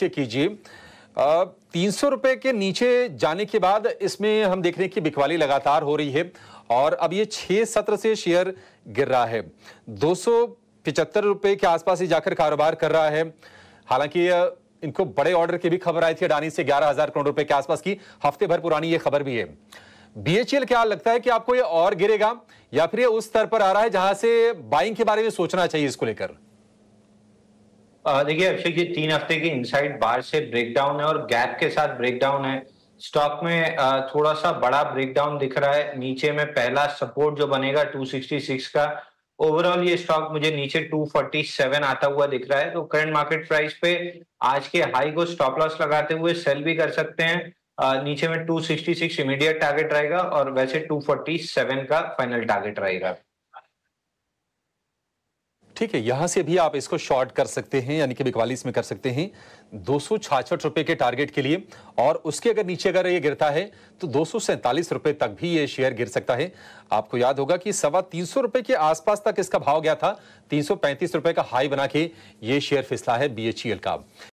Check कीजिए। तीन सौ रुपए के नीचे जाने के बाद इसमें हम देख रहे हैं कि बिकवाली लगातार हो रही है और अब ये छह सत्र से शेयर गिर रहा है। दो सौ पिचहत्तर रुपए के आसपास ही जाकर कारोबार कर रहा है। हालाँकि इनको बड़े ऑर्डर की भी खबर आई थी, अडानी से ग्यारह हज़ार करोड़ रुपए के आसपास की हफ़्ते भर पुरानी ये खबर भी है। बीएचएल क्या लगता है कि आपको ये और गिरेगा या फिर ये उस स्तर पर आ रहा है जहाँ से बाइंग के बारे में सोचना चाहिए इसको लेकर? देखिए अक्षय जी, तीन हफ़्ते की इनसाइड बार से ब्रेकडाउन है और गैप के साथ ब्रेकडाउन है। स्टॉक में थोड़ा सा बड़ा ब्रेकडाउन दिख रहा है। नीचे में पहला सपोर्ट जो बनेगा 266 का। ओवरऑल ये स्टॉक मुझे नीचे 247 आता हुआ दिख रहा है। तो करंट मार्केट प्राइस पे आज के हाई को स्टॉप लॉस लगाते हुए सेल भी कर सकते हैं। नीचे में 266 इमीडिएट टारगेट रहेगा और वैसे 247 का फाइनल टारगेट रहेगा। ठीक है, यहाँ से भी आप इसको शॉर्ट कर सकते हैं, यानी कि बिकवालीस में कर सकते हैं। दो रुपए के टारगेट के लिए, और उसके अगर नीचे अगर ये गिरता है तो दो सौ सैंतालीस रुपए तक भी ये शेयर गिर सकता है। आपको याद होगा कि सवा तीन रुपए के आसपास तक इसका भाव गया था, तीन सौ पैंतीस रुपए का हाई बना के ये शेयर फिसला है बी का।